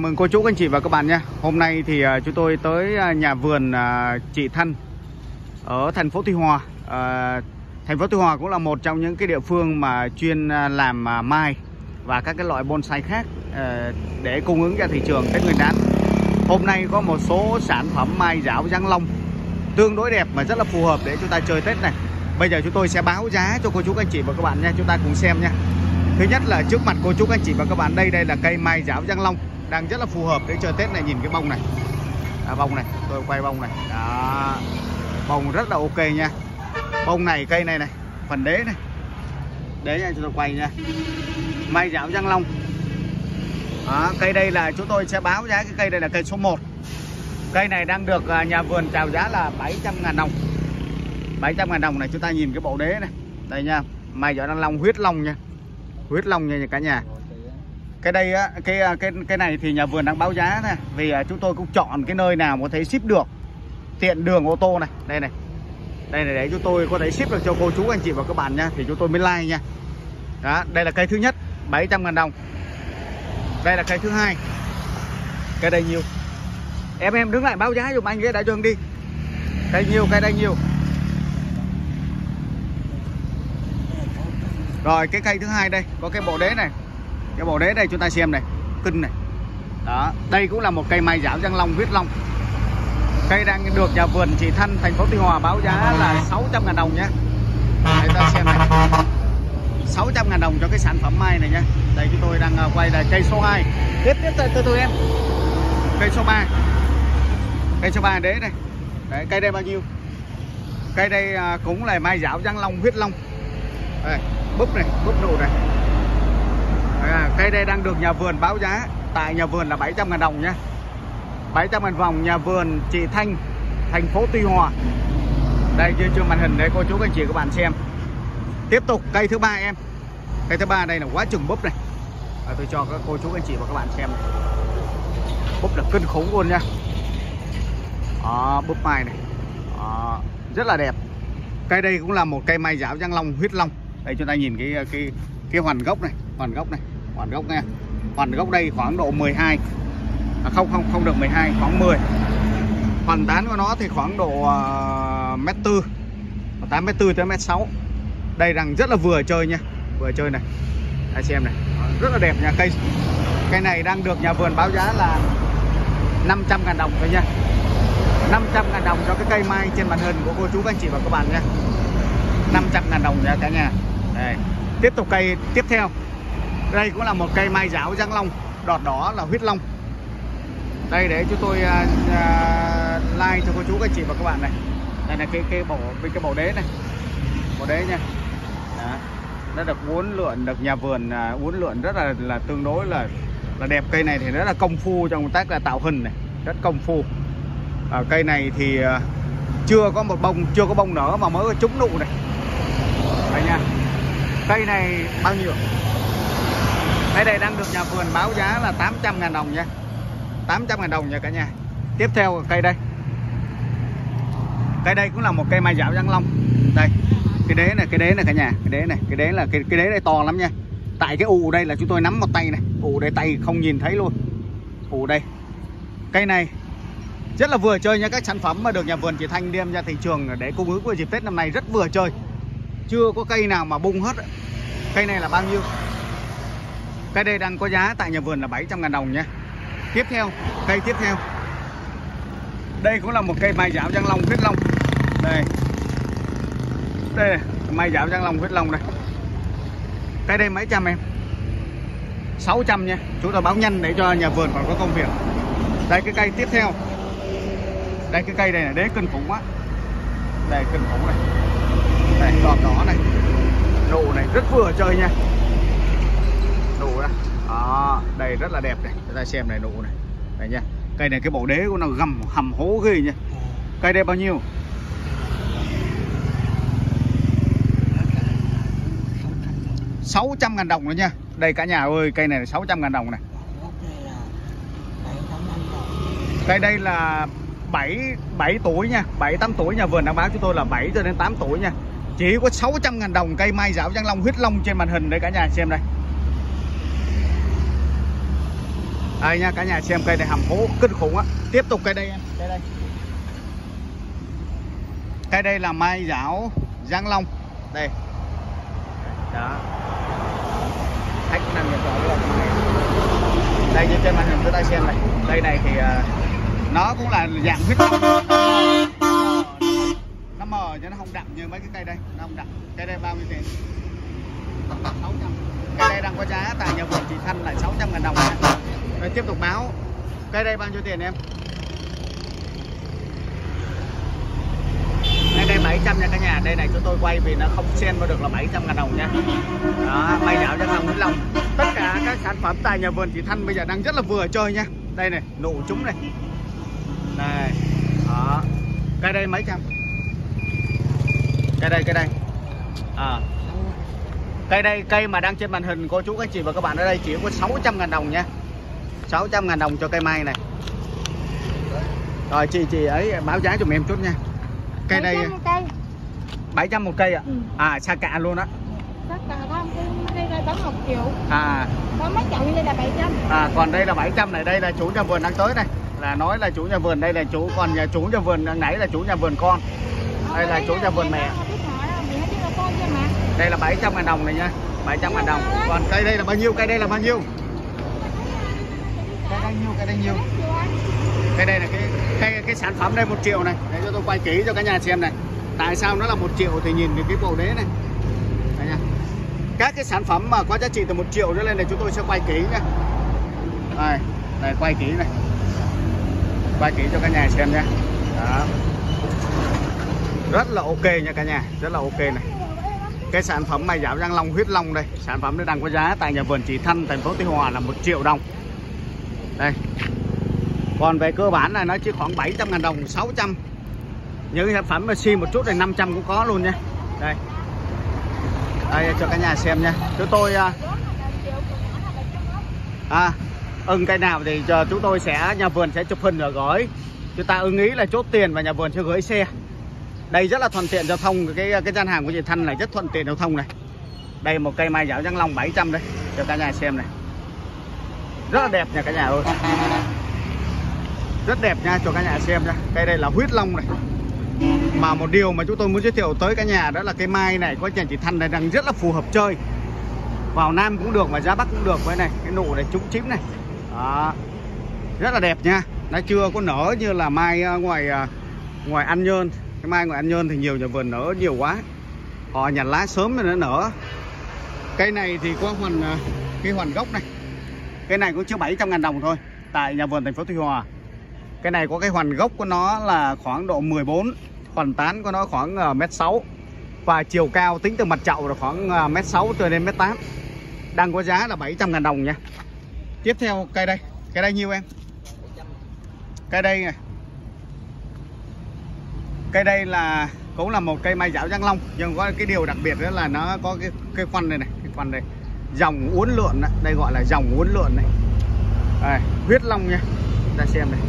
mừng cô chú anh chị và các bạn nhé Hôm nay thì à, chúng tôi tới à, nhà vườn à, chị Thanh ở thành phố Tuy Hòa. À, Thành phố Tuy Hòa cũng là một trong những cái địa phương mà chuyên làm mai và các cái loại bonsai khác để cung ứng ra thị trường Tết Nguyên đán. Hôm nay có một số sản phẩm mai rảo Giang Long tương đối đẹp mà rất là phù hợp để chúng ta chơi Tết này. Bây giờ chúng tôi sẽ báo giá cho cô chú anh chị và các bạn nha. Chúng ta cùng xem nha. Thứ nhất là trước mặt cô chú anh chị và các bạn đây đây là cây mai rảo Giang Long đang rất là phù hợp để chơi Tết này nhìn cái bông này. À, bông này tôi quay bông này. Đó. Bông rất là ok nha. Bông này cây này này phần đế này. Đế nha cho tôi quay nha. Mai dạo Giang Long. Đó, cây đây là chúng tôi sẽ báo giá cái cây đây là cây số 1 cây này đang được à, nhà vườn chào giá là 700 ngàn đồng. 700 ngàn đồng này chúng ta nhìn cái bộ đế này. Đây nha mai rảo Giang Long huyết long nha. Huyết long nha cả nhà cái đây á, cái à, cái cái này thì nhà vườn đang báo giá này. Vì à, chúng tôi cũng chọn cái nơi nào có thể ship được. Tiện đường ô tô này, đây này. Đây này, để chúng tôi có thể ship được cho cô chú, anh chị và các bạn nha. Thì chúng tôi mới like nha. Đó, đây là cây thứ nhất 700 ngàn đồng. Đây là cây thứ hai. Cây đây nhiều. Em em đứng lại báo giá giùm anh cái đã cho đi. Cây nhiều, cây đây nhiều. Rồi, cái cây thứ hai đây, có cái bộ đế này cái bộ đế đây chúng ta xem này. Kinh này. Đó đây cũng là một cây mai giảo giang long huyết long. Cây đang được nhà vườn chị Thanh thành phố Tuy Hòa báo giá là 600 ngàn đồng nhé. Để ta xem này. 600 ngàn đồng cho cái sản phẩm mai này nhé. Đây chúng tôi đang à, quay là cây số 2 tiếp tiếp từ từ em. Cây số 3 cây số 3 đế đây. Đấy, cây đây bao nhiêu? Cây đây à, cũng là mai giảo giang long huyết long. Đây, búp này búp nụ này à, cây đây đang được nhà vườn báo giá. Tại nhà vườn là 700 ngàn đồng nhé 700 ngàn vòng nhà vườn chị Thanh thành phố Tuy Hòa. Đây chưa chưa màn hình đấy cô chú anh chị các bạn xem. Tiếp tục cây thứ ba em. Cây thứ ba đây là quá chừng búp này. À, tôi cho các cô chú anh chị và các bạn xem này. búp là kinh khủng luôn nha. À, búp mai này. À, rất là đẹp. Cây đây cũng là một cây mai giáo giang long huyết long. Đây chúng ta nhìn cái cái cái hoàn gốc này hoàn gốc này hoàn gốc nha. Hoàn gốc đây khoảng độ 12 à, không không không được 12 khoảng 10 hoàn tán của nó thì khoảng độ uh, mét tư. 8 mét tư tới mét 6 đây rằng rất là vừa chơi nha. Vừa chơi này. Hãy xem này. Rất là đẹp nha cây. Cây này đang được nhà vườn báo giá là 500 ngàn đồng thôi nha. 500 ngàn đồng cho cái cây mai trên màn hình của cô chú anh chị và các bạn nha. 500 ngàn đồng nha cả nhà. Đây. Tiếp tục cây tiếp theo đây cũng là một cây mai giáo giang long đọt đỏ là huyết long. Đây để chúng tôi uh, uh, like cho cô chú các chị và các bạn này. Đây là cái cái bộ cái bộ đế này. Bộ đế nha. Đó. nó được uốn lượn được nhà vườn uh, uốn lượn rất là là tương đối là là đẹp. Cây này thì rất là công phu trong công tác là tạo hình này. Rất công phu. À, cây này thì uh, chưa có một bông chưa có bông nở mà mới có trúng nụ này. Đây nha. Cây này bao nhiêu Máy đây đang được nhà vườn báo giá là 800 ngàn đồng nha. 800 ngàn đồng nha cả nhà. Tiếp theo cây đây. Cây đây cũng là một cây mai dạo giang long. Đây Cái đế này, cái đế này cả nhà Cái đế này, cái đế là cái, cái đế này to lắm nha. Tại cái ù đây là chúng tôi nắm một tay này. Ù đây tay không nhìn thấy luôn. Ù đây. Cây này rất là vừa chơi nha. Các sản phẩm mà được nhà vườn chị Thanh đem ra thị trường Để cung ứng của dịp Tết năm nay rất vừa chơi. Chưa có cây nào mà bung hết. Cây này là bao nhiêu? Cây đây đang có giá tại nhà vườn là 700 ngàn đồng nhé tiếp theo, cây tiếp theo. Đây cũng là một cây mai dạo giang long huyết long. Đây. Đây, mai dạo giang long huyết long đây. Cây đây mấy trăm em? 600 nha. Chúng ta báo nhanh để cho nhà vườn còn có công việc. Đây cái cây tiếp theo. Đây cái cây này là đế kinh khủng quá. Đây, kinh khủng này. Đây, đọt đỏ này. Nụ này rất vừa chơi nha nụ đó. Đó, đây rất là đẹp này. Chúng ta xem này, nụ này. Đây nha. Cây này, cái bộ đế của nó gầm, hầm hố ghê nha. Cây đây bao nhiêu? Sáu trăm ngàn đồng nữa nha. Đây, cả nhà ơi, cây này là 600 ngàn đồng này. Cây đây là 7 7 tuổi nha. 7 8 tuổi. Nhà vườn đang báo chúng tôi là 7 cho đến 8 tuổi nha. Chỉ có 600 000 đồng cây mai dạo giang long, huyết long trên màn hình đây cả nhà xem đây. Đây nha, cả nhà xem cây này hầm hố kinh khủng á. Tiếp tục cây đây em. Cây đây. Cây đây là mai giáo giang long. Đây. Đó. Khách nằm nhập rõ luôn đây, như trên màn hình chúng ta xem này. Đây này thì à, nó cũng là dạng huyết nó mờ chứ nó không đậm như mấy cái cây đây. Nó không đậm. Cây đây bao nhiêu tiền? 600 cây đây đang có giá tại nhà vườn chị Thanh là 600 ngàn đồng nha rồi tiếp tục báo. Cây đây bao nhiêu tiền em? Đây đây 700 nha cả nhà. Đây này, chúng tôi quay vì nó không xen vào được là 700 ngàn đồng nha. Đó, may dạo cho lòng Vĩnh Long. Tất cả các sản phẩm tại nhà vườn chị Thanh bây giờ đang rất là vừa chơi nha. Đây này, nụ chúng này. Này đó. Cây đây mấy trăm? Cây đây cây đây. Ờ. À cây đây, cây mà đang trên màn hình, cô chú, các chị và các bạn ở đây chỉ có 600 ngàn đồng nha. 600 ngàn đồng cho cây mai này rồi chị chị ấy báo giá cho em chút nha cây đây 700 một cây ạ Ừ. à xa cạ luôn á cả à có mấy chậu như đây là 700 À, còn đây là 700 này, đây là chủ nhà vườn đang tới này. Là nói là chủ nhà vườn, đây là chủ còn nhà chủ nhà vườn nãy là chủ nhà vườn con. Đây là chủ nhà vườn mẹ. Đây là 700 ngàn đồng này nha. 700 ngàn đồng. Còn cây đây là bao nhiêu? Cây đây là bao nhiêu? Đây nhiêu? cái đây nhiêu? cái đây là cái cái cái sản phẩm đây một triệu này. Để cho tôi quay kỹ cho cả nhà xem này. Tại sao nó là một triệu thì nhìn được cái bộ đế này. Đây nha. Các cái sản phẩm mà có giá trị từ một triệu trở lên này chúng tôi sẽ quay kỹ nha. Đây, này quay kỹ này. Quay kỹ cho cả nhà xem nha. Đó. Rất là ok nha cả nhà, rất là ok này. Cái sản phẩm mày dạo răng long huyết long đây, sản phẩm nó đang có giá tại nhà vườn Chị Thanh thành phố Tuy Hòa là một triệu đồng. Đây. Còn về cơ bản là nó chỉ khoảng 700 ngàn đồng, 600. Những sản phẩm mà xi một chút này 500 cũng có luôn nha. Đây. Đây cho cả nhà xem nha. Chúng tôi à, à ưng cây nào thì chờ chúng tôi sẽ nhà vườn sẽ chụp hình rồi gói chúng ta ưng ý là chốt tiền và nhà vườn sẽ gửi xe đây rất là thuận tiện giao thông cái cái gian hàng của chị Thanh này rất thuận tiện giao thông này đây một cây mai dạo Giang Long 700 đây cho cả nhà xem này rất là đẹp nha cả nhà ơi. Rất đẹp nha cho cả nhà xem nha. Cây đây là huyết long này. Mà một điều mà chúng tôi muốn giới thiệu tới cả nhà đó là cây mai này có nhà chị Thanh này đang rất là phù hợp chơi. Vào Nam cũng được và giá Bắc cũng được với này cái nụ này trúng chím này. Đó. rất là đẹp nha. Nó chưa có nở như là mai ờ, ngoài ờ, ngoài An Nhơn. Cái mai ngoài An Nhơn thì nhiều nhà vườn nở nhiều quá. Họ nhặt lá sớm rồi nó nở. Cây này thì có hoàn ờ, cái hoàn gốc này cái này cũng chưa 700 ngàn đồng thôi, tại nhà vườn thành phố Tuy Hòa. Cái này có cái hoàn gốc của nó là khoảng độ 14 hoàn tán của nó khoảng ờ, mét 6 và chiều cao tính từ mặt chậu là khoảng ờ, mét 6 cho đến mét 8 đang có giá là 700 ngàn đồng nha. Tiếp theo, cây đây. Cây đây nhiêu em? Cây đây này cây đây là, cũng là một cây mai dạo giang long, nhưng có cái điều đặc biệt đó là nó có cái cái khoăn này này, cái khoăn này dòng uốn lượn đó. đây gọi là dòng uốn lượn này. Đây, huyết long nha. Ta xem này.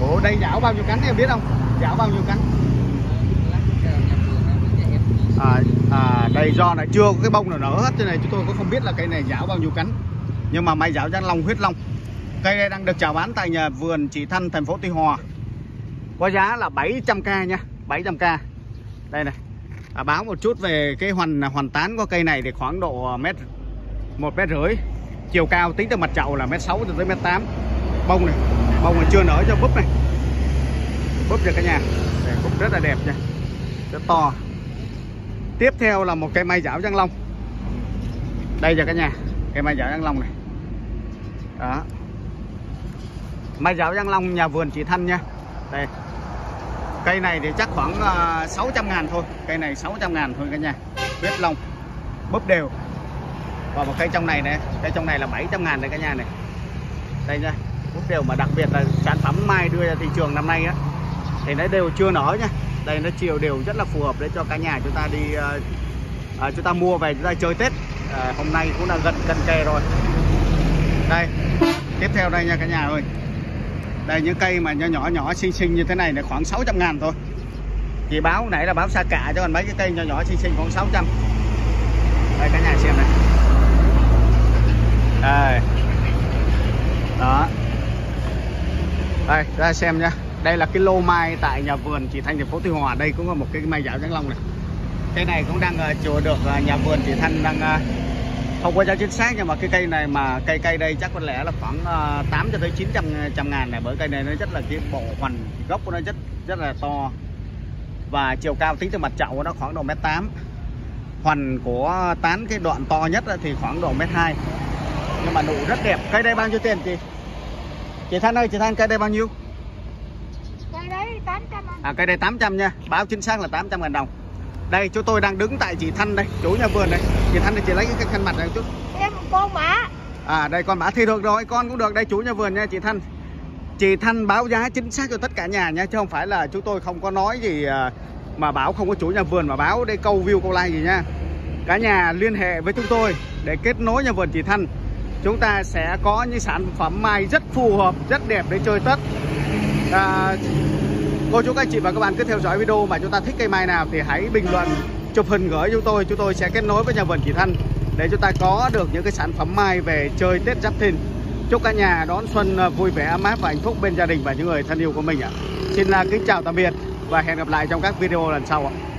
Ủa đây dảo bao nhiêu cánh em biết không? Dảo bao nhiêu cánh? À, à, đây do là chưa có cái bông nào nở hết cho này chúng tôi cũng không biết là cây này dảo bao nhiêu cánh. Nhưng mà may dảo giang long huyết long. Cây này đang được chào bán tại nhà vườn chị Thanh thành phố Tuy Hòa. Có giá là 700k nha 700k đây này. À, báo một chút về cái hoàn hoàn tán của cây này thì khoảng độ à, mét một mét rưỡi chiều cao tính từ mặt chậu là mét sáu cho tới mét tám. Bông này bông này chưa nở cho búp này. Búp được cả nhà. Cũng búp rất là đẹp nha. Rất to. Tiếp theo là một cây mai giảo giang long. Đây cho cả nhà cây mai giảo giang long này. Đó. Mai giảo giang long nhà vườn chị Thanh nha. Đây. Cây này thì chắc khoảng ờ, uh, 600 ngàn thôi. Cây này 600 ngàn thôi cả nhà. Huyết long búp đều và một cây trong này này cây trong này là 700 ngàn đây cả nhà này. Đây nha một đều mà đặc biệt là sản phẩm mai đưa ra thị trường năm nay á thì nó đều chưa nở nha đây nó chiều đều rất là phù hợp để cho cả nhà chúng ta đi uh, chúng ta mua về chúng ta chơi Tết. Uh, hôm nay cũng là gần gần kề rồi. Đây tiếp theo đây nha cả nhà ơi. Đây những cây mà nhỏ nhỏ nhỏ xinh xinh như thế này là khoảng 600 ngàn thôi. Chị báo nãy là báo xa cả cho còn mấy cái cây nhỏ nhỏ xinh xinh khoảng 600 Đây cả nhà xem này Đây đó đây ra xem nhá. Đây là cái lô mai tại nhà vườn chị Thanh thành phố Tuy Hòa. Đây cũng là một cái mai dạo trắng long này. Cây này cũng đang uh, chùa được ờ, nhà vườn chị Thanh đang uh, không có giá chính xác nhưng mà cái cây này mà cây cây đây chắc có lẽ là khoảng uh, 8 cho tới 900 trăm ngàn này. Bởi cây này nó rất là cái bộ hoành gốc của nó rất rất là to. Và chiều cao tính từ mặt chậu của nó khoảng độ mét tám. Hoành của tán cái đoạn to nhất thì khoảng độ mét hai. Nhưng mà nụ rất đẹp. Cây đây bao nhiêu tiền chị? Chị Thanh ơi chị Thanh cây đây bao nhiêu Cây đấy 800 anh. à cây đây 800 nha báo chính xác là 800 ngàn đồng đây chúng tôi đang đứng tại chị Thanh đây chủ nhà vườn đây chị Thanh đây chị lấy cái khăn mặt này một chút Em con mã. À đây con mã thì được rồi, con cũng được. Đây chủ nhà vườn nha chị Thanh. Chị Thanh báo giá chính xác cho tất cả nhà nha chứ không phải là chúng tôi không có nói gì à, mà báo không có chủ nhà vườn mà báo đây câu view câu like gì nha. Cả nhà liên hệ với chúng tôi để kết nối nhà vườn chị Thanh. Chúng ta sẽ có những sản phẩm mai rất phù hợp, rất đẹp để chơi Tết. À, cô chú các anh chị và các bạn cứ theo dõi video mà chúng ta thích cây mai nào thì hãy bình luận chụp hình gửi chúng tôi. Chúng tôi sẽ kết nối với nhà vườn chị Thanh để chúng ta có được những cái sản phẩm mai về chơi Tết Giáp Thìn. Chúc cả nhà đón xuân vui vẻ ấm áp và hạnh phúc bên gia đình và những người thân yêu của mình ạ. Xin là kính chào tạm biệt và hẹn gặp lại trong các video lần sau ạ.